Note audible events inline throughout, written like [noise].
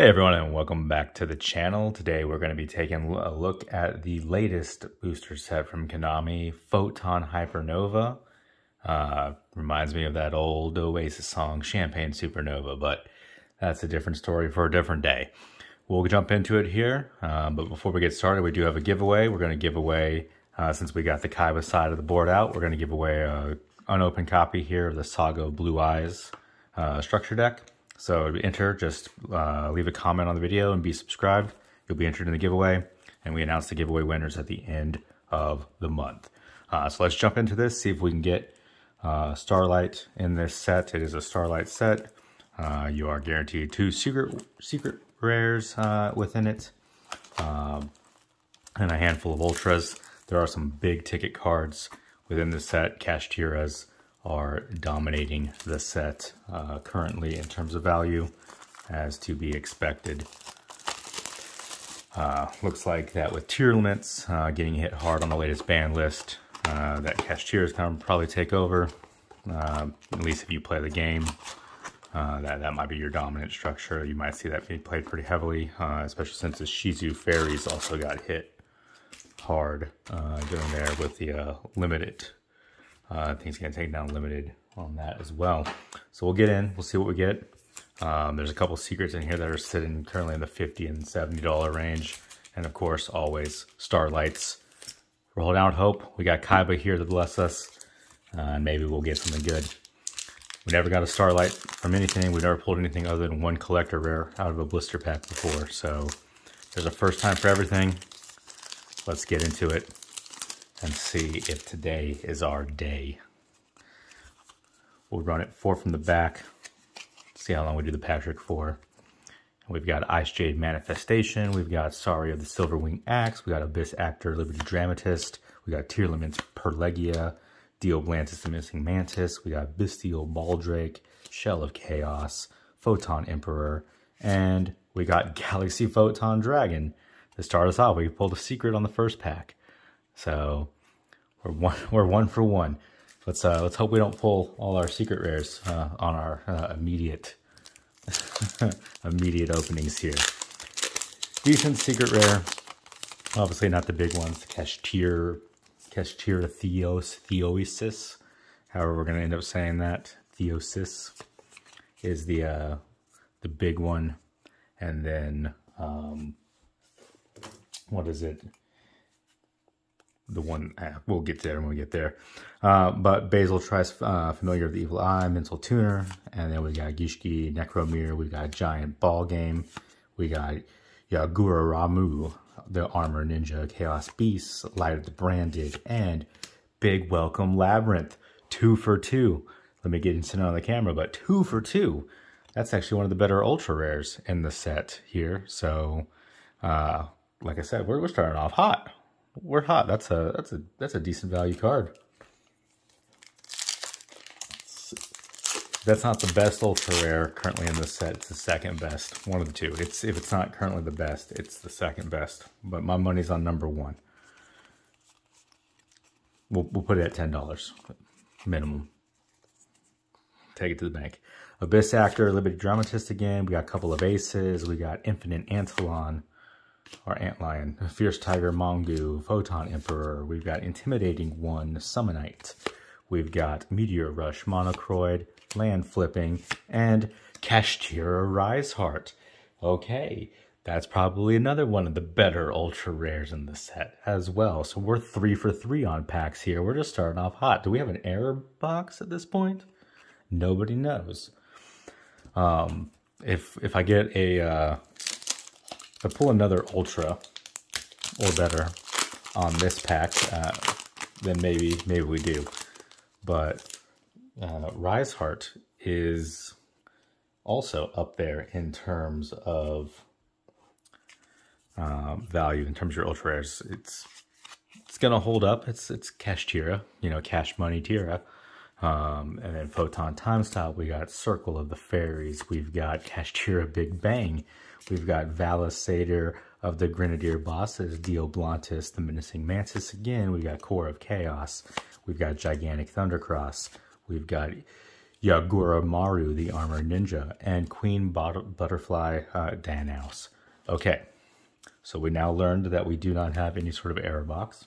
Hey everyone and welcome back to the channel. Today we're going to be taking a look at the latest booster set from Konami, Photon Hypernova. Uh, reminds me of that old Oasis song, Champagne Supernova, but that's a different story for a different day. We'll jump into it here, uh, but before we get started, we do have a giveaway. We're going to give away, uh, since we got the Kaiba side of the board out, we're going to give away an unopened copy here of the Saga Blue Eyes uh, structure deck. So to enter, just uh, leave a comment on the video and be subscribed. You'll be entered in the giveaway, and we announce the giveaway winners at the end of the month. Uh, so let's jump into this, see if we can get uh, Starlight in this set. It is a Starlight set. Uh, you are guaranteed two secret secret rares uh, within it, um, and a handful of ultras. There are some big ticket cards within the set. Kashtiras, are dominating the set uh, currently in terms of value, as to be expected. Uh, looks like that with Tearlaments uh, getting hit hard on the latest ban list, uh, that Kashtira is going to probably take over, uh, at least if you play the game. Uh, that, that might be your dominant structure. You might see that being played pretty heavily, especially since the Shizu Fairies also got hit hard during there with the limited I think he's going to take down limited on that as well. So we'll get in. We'll see what we get. Um, there's a couple secrets in here that are sitting currently in the 50 and $70 range. And of course, always starlights. We're holding out hope. We got Kaiba here to bless us. Uh, and maybe we'll get something good. We never got a starlight from anything. We never pulled anything other than one collector rare out of a blister pack before. So there's a first time for everything. Let's get into it and see if today is our day. We'll run it four from the back, see how long we do the Patrick for. We've got Ice Jade Manifestation, we've got Sorry of the Silver Wing Axe, we got Abyss Actor, Liberty Dramatist, we got Tearlaments Perlegia, Dioblantis the Missing Mantis, we got Bystial Baldrake, Shell of Chaos, Photon Emperor, and we got [laughs] Galaxy Photon Dragon. To start us off, we pulled a secret on the first pack. So we're one [laughs] we're one for one. Let's uh, let's hope we don't pull all our secret rares uh, on our uh, immediate [laughs] immediate openings here. Decent secret rare, obviously not the big ones. Kashtira, Kashtira Theos, Theosis. However, we're gonna end up saying that Theosis is the uh, the big one, and then um, what is it? The one uh, we'll get there when we get there. Uh, but Basiltrice uh, Familiar of the Evil Eye, Mental Tuner, and then we got Gishki, Necromir, we got Giant Ball Game, we got Yagura Ramu, the Armor Ninja, Chaos Beast, Light of the Branded, and Big Welcome Labyrinth. Two for two. Let me get into it on the camera, but two for two. That's actually one of the better ultra rares in the set here. So, uh, like I said, we're, we're starting off hot we're hot. That's a that's a that's a decent value card. That's not the best ultra rare currently in this set. It's the second best. One of the two. It's if it's not currently the best, it's the second best. But my money's on number one. We'll we'll put it at ten dollars minimum. Take it to the bank. Abyss Actor, Liberty Dramatist again. We got a couple of aces. We got Infinite Antlion our Antlion, Fierce Tiger Mongu, Photon Emperor. We've got Intimidating One, Summonite. We've got Meteor Rush, Monocroid, Land Flipping, and Kashtira Riseheart. Okay, that's probably another one of the better ultra rares in the set as well. So we're three for three on packs here. We're just starting off hot. Do we have an error box at this point? Nobody knows. Um, if if I get a uh, I pull another Ultra or better on this pack, uh, then maybe maybe we do. But uh, Riseheart is also up there in terms of uh, value, in terms of your ultra rares. It's it's gonna hold up. It's it's cash tira, you know, cash money tira. Um, and then Photon Time Stop, we got Circle of the Fairies, we've got Kashtira Big Bang, we've got Valis Valisator of the Grenadier Bosses, Dioblantis, the Menacing Mantis again, we've got Core of Chaos, we've got Gigantic Thundercross, we've got Yagura Maru, the Armor Ninja, and Queen But Butterfly uh, Danaus. Okay, so we now learned that we do not have any sort of error box.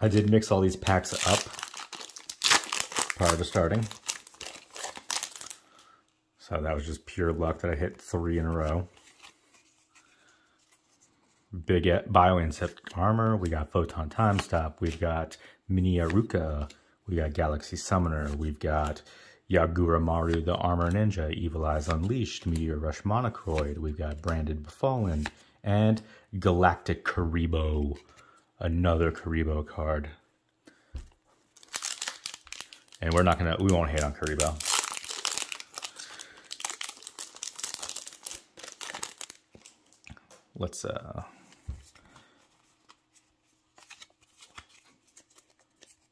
I did mix all these packs up prior to starting. So that was just pure luck that I hit three in a row. Big Bioinsect Armor, we got Photon Time Stop, we've got Mini Aruka, we got Galaxy Summoner, we've got Yagura Maru, the Armor Ninja, Evil Eyes Unleashed, Meteor Rush Monocroid, we've got Branded Befallen, and Galactic Kuriboh, another Kuriboh card. And we're not gonna, we won't hate on Kuriboh. Let's, uh,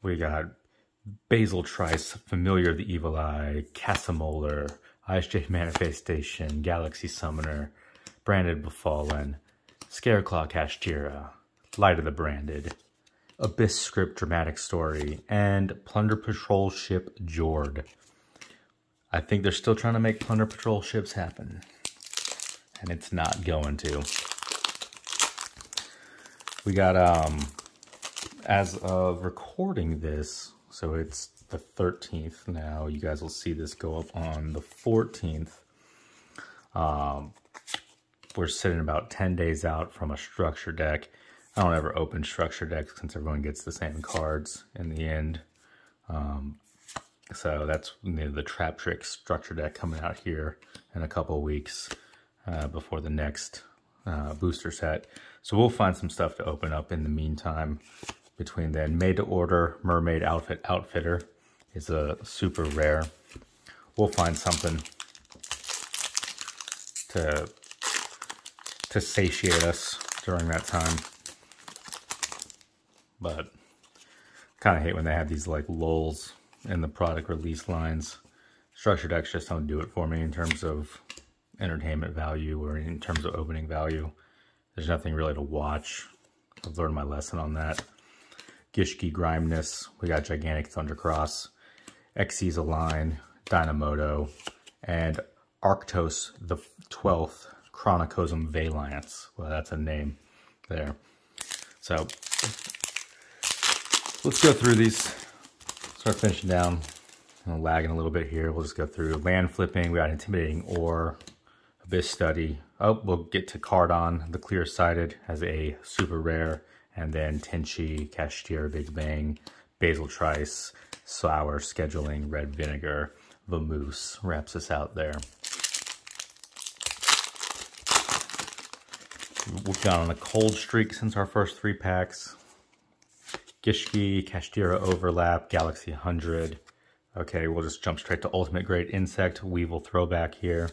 we got Basiltrice, Familiar of the Evil Eye, Casimolar, Ice Jade Manifestation, Galaxy Summoner, Branded Befallen, Scareclaw Kashtira, Light of the Branded, Abyss Script Dramatic Story, and Plunder Patrol Ship Jord. I think they're still trying to make Plunder Patrol ships happen. And it's not going to. We got, um, as of recording this, so it's the 13th now. You guys will see this go up on the 14th. Um, we're sitting about 10 days out from a structure deck. I don't ever open structure decks since everyone gets the same cards in the end. Um, so that's you know, the Trap Trick structure deck coming out here in a couple weeks uh, before the next uh, booster set. So we'll find some stuff to open up in the meantime between then. Made to order mermaid outfit outfitter is a super rare. We'll find something to to satiate us during that time. But kind of hate when they have these like lulls in the product release lines. Structure decks just don't do it for me in terms of entertainment value or in terms of opening value. There's nothing really to watch. I've learned my lesson on that. Gishki Grimeness, we got Gigantic Thundercross, Xyz Align, Dynamoto, and Arktos the 12th Chronochasm Vaylantz. Well, that's a name there. So let's go through these. Start finishing down. I'm lagging a little bit here. We'll just go through land flipping. We got intimidating ore, abyss study. Oh, we'll get to Cardon, the clear sighted as a super rare and then Tenchi, Kashtira, Big Bang, Basiltrice, Sour, Scheduling, Red Vinegar, Vamoose wraps us out there. We've gone on a cold streak since our first three packs. Gishki, Kashtira Overlap, Galaxy 100. Okay, we'll just jump straight to Ultimate Great Insect, Weevil Throwback here.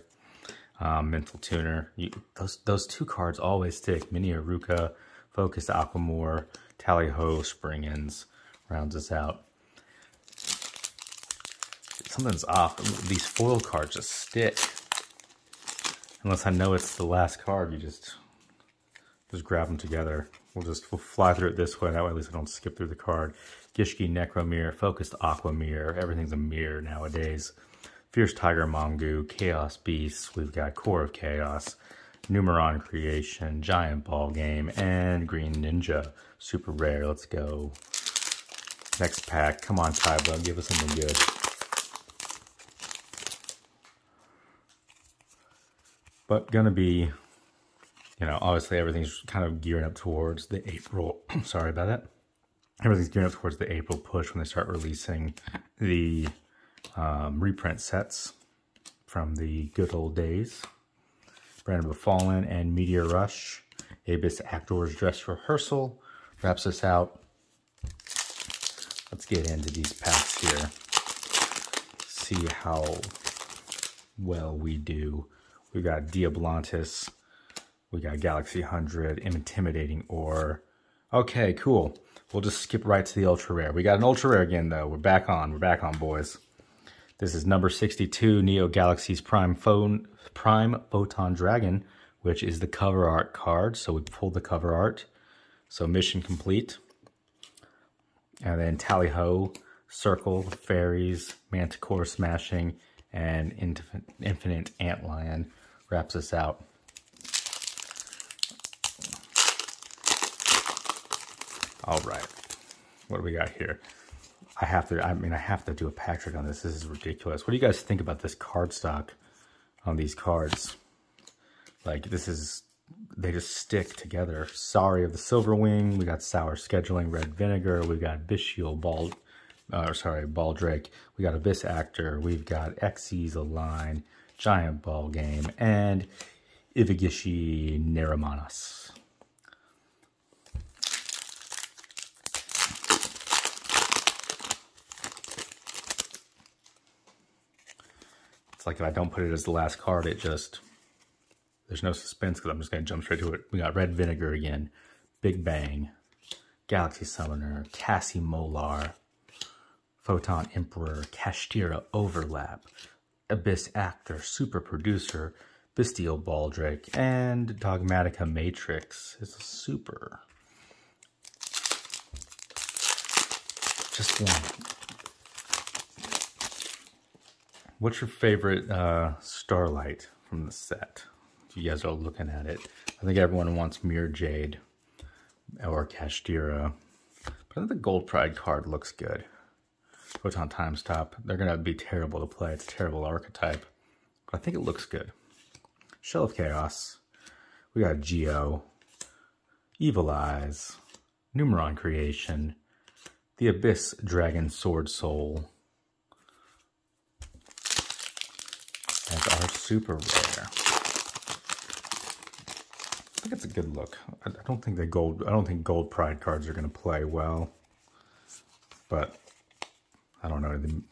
Um, Mental Tuner. You, those, those two cards always stick. Mini Aruka, Focus Aquamoor, Tally Ho, Springans rounds us out. Something's off. These foil cards just stick. Unless I know it's the last card, you just just grab them together. We'll just we'll fly through it this way. That way at least I don't skip through the card. Gishki Necromir, Focused Aqua Mirror. Everything's a mirror nowadays. Fierce Tiger Mongu, Chaos Beasts. We've got Core of Chaos. Numeron Creation, Giant Ball Game, and Green Ninja. Super rare. Let's go. Next pack. Come on, Kaiba. Give us something good. But gonna be, you know, obviously everything's kind of gearing up towards the April. [clears throat] sorry about that. Everything's gearing up towards the April push when they start releasing the um, reprint sets from the good old days. Branded Fallen and Meteor Rush. Abyss Actors Dress Rehearsal wraps us out. Let's get into these packs here. See how well we do. We got Diablantis. We got Galaxy 100, Intimidating Ore. Okay, cool. We'll just skip right to the Ultra Rare. We got an Ultra Rare again, though. We're back on. We're back on, boys. This is number 62, Neo Galaxy's Prime Phone Prime Photon Dragon, which is the cover art card. So we pulled the cover art. So mission complete. And then Tally Ho, Circle, Fairies, Manticore Smashing, and Infinite Antlion wraps us out. All right, what do we got here? I have to, I mean, I have to do a Patrick on this. This is ridiculous. What do you guys think about this card stock on these cards? Like, this is, they just stick together. Sorry of the Silver Wing. We got Sour Scheduling, Red Vinegar. We got Bystial Ball, uh, sorry, Baldrake. We got Abyss Actor. We've got Xyz Align, Giant Ball Game, and Evigishki Neremanas. It's like if I don't put it as the last card, it just, there's no suspense because I'm just going to jump straight to it. We got Red Vinegar again, Big Bang, Galaxy Summoner, Cassie Molar, Photon Emperor, Kashtira Overlap, Abyss Actor, Super Producer, Bystial Baldrake, and Dogmatika Matrix is a super. Just one. What's your favorite uh, Starlight from the set? If you guys are looking at it. I think everyone wants Mirrorjade or Kashtira. But I think the Gold Pride card looks good. Photon Time Stop. They're going to be terrible to play. It's a terrible archetype. But I think it looks good. Shell of Chaos. We got Geo. Evil Eyes. Numeron Creation. The Abyss Dragon Sword Soul. as our super rare. I think it's a good look. I don't think the gold. I don't think gold pride cards are going to play well, but I don't know the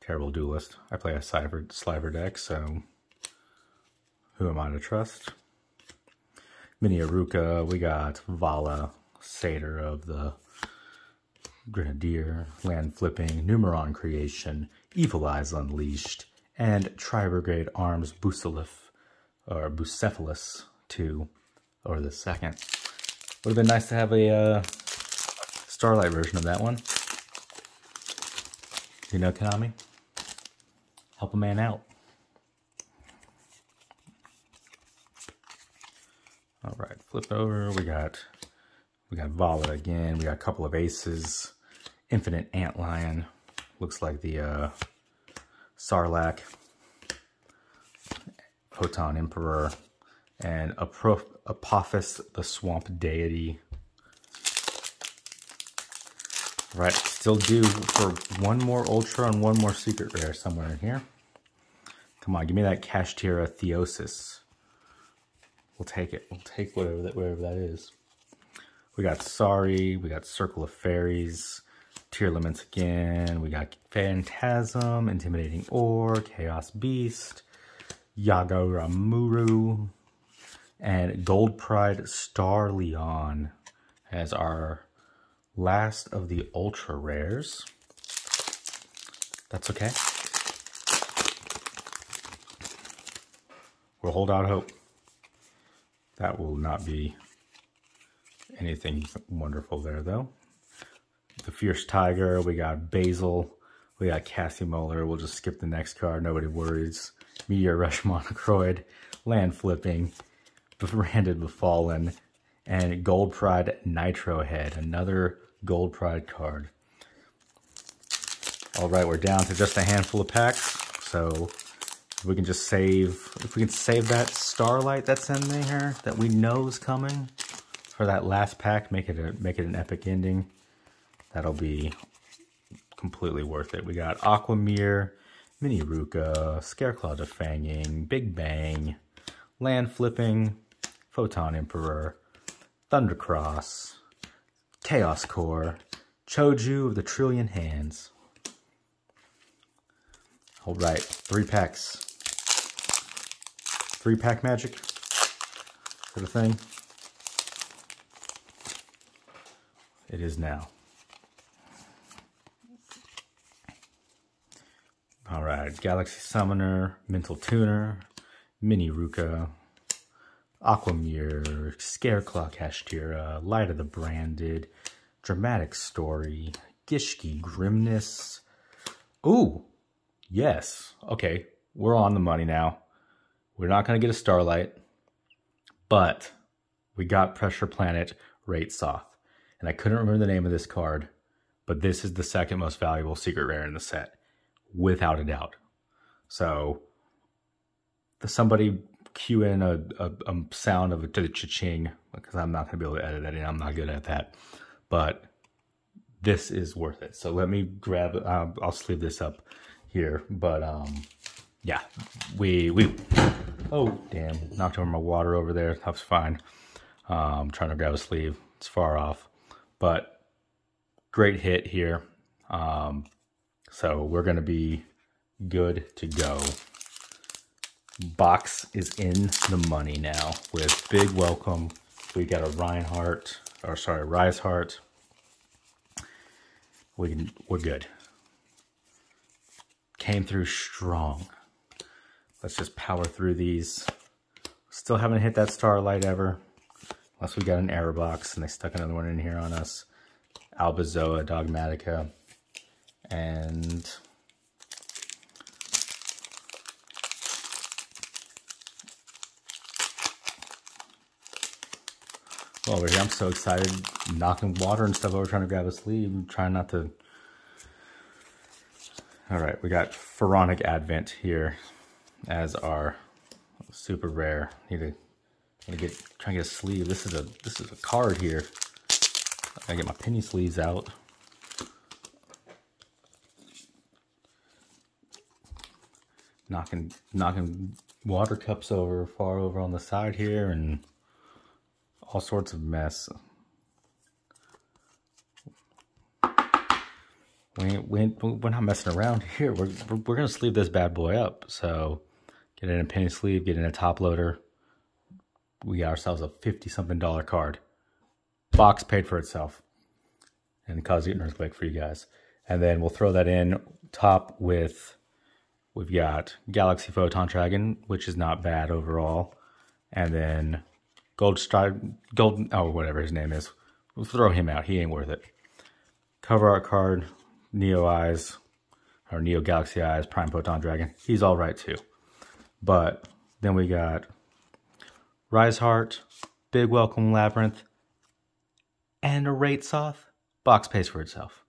terrible duelist. I play a Sliver, Sliver deck, so who am I to trust? Mini Aruka, we got Vala, Satyr of the Grenadier, Land Flipping, Numeron Creation, Evil Eyes Unleashed, and Tri-Brigade Arms Bucephalus, or Bucephalus 2, or the second. Would have been nice to have a uh, Starlight version of that one. You know, Konami? Help a man out. All right, flip over. We got we got Vala again. We got a couple of aces. Infinite Antlion. Looks like the uh, Sarlacc, Photon Emperor, and Apophis, the Swamp Deity. Right, still due for one more Ultra and one more Secret Rare somewhere in here. Come on, give me that Kashtira Theosis. We'll take it. We'll take whatever that, whatever that is. We got Sorry, we got Circle of Fairies, Tearlaments again. We got Phantasm, Intimidating Ore, Chaos Beast, Yagoramuru, and Gold Pride Star Leon as our last of the ultra rares. That's okay. We'll hold out hope. That will not be anything wonderful there, though the Fierce Tiger. We got Basil. We got Cassie Molar. We'll just skip the next card. Nobody worries. Meteor Rush [laughs] Monocroid. Land Flipping. Branded Befallen. And Gold Pride Nitro Head. Another Gold Pride card. All right, we're down to just a handful of packs. So we can just save, if we can save that Starlight that's in there that we know is coming for that last pack, make it a, make it an epic ending that'll be completely worth it. We got Aquamir, Mini Ruka, Scareclaw Defanging, Big Bang, Land Flipping, Photon Emperor, Thundercross, Chaos Core, Choju of the Trillion Hands. All right, three packs. Three pack magic. Sort of thing. It is now. All right, Galaxy Summoner, Mental Tuner, Mini Ruka, Aquamir, Scareclaw Kashtira, Light of the Branded, Dramatic Story, Gishki, Grimness. Ooh, yes. Okay, we're on the money now. We're not going to get a Starlight, but we got Pressure Planet Wraitsoth. And I couldn't remember the name of this card, but this is the second most valuable secret rare in the set, without a doubt. So, somebody cue in a, a, a sound of a cha-ching, because I'm not going to be able to edit that in. I'm not good at that. But this is worth it. So let me grab, uh, I'll sleeve this up here. But um, yeah, we, we, oh damn, knocked over my water over there. That was fine. Um, trying to grab a sleeve. It's far off. But great hit here. Um, so we're going to be good to go. Box is in the money now with big welcome. We got a Reinhardt, or sorry, Rise Heart. We can, we're good. Came through strong. Let's just power through these. Still haven't hit that starlight ever. Unless we got an error box and they stuck another one in here on us. Albazoa, Dogmatika, and over here, I'm so excited, knocking water and stuff over, trying to grab a sleeve, trying not to. All right, we got Pharaonic Advent here as our super rare. Need to Gonna get try and get a sleeve. This is a this is a card here. I get my penny sleeves out. Knocking knocking water cups over far over on the side here and all sorts of mess. We, we, we're not messing around here. We're, we're, we're going to sleeve this bad boy up. So get in a penny sleeve, get in a top loader, we got ourselves a 50 something dollar card. Box paid for itself and caused an earthquake for you guys. And then we'll throw that in top with, we've got Galaxy Photon Dragon, which is not bad overall. And then Gold Stripe, Gold, oh, whatever his name is. We'll throw him out. He ain't worth it. Cover art card, Neo Eyes, or Neo Galaxy Eyes, Prime Photon Dragon. He's all right too. But then we got Rise Heart, Big Welcome Labyrinth, and a Rate Wraitsoth. Box pays for itself.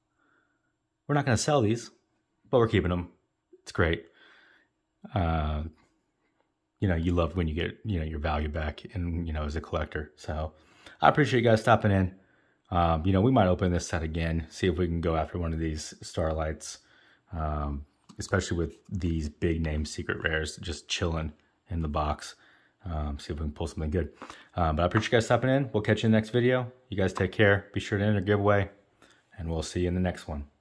We're not going to sell these, but we're keeping them. It's great. Uh, you know, you love when you get, you know, your value back and, you know, as a collector. So I appreciate you guys stopping in. Um, you know, we might open this set again, see if we can go after one of these Starlights, um, especially with these big name secret rares just chilling in the box. Um, see if we can pull something good. Um, but I appreciate you guys stopping in. We'll catch you in the next video. You guys take care. Be sure to enter giveaway, and we'll see you in the next one.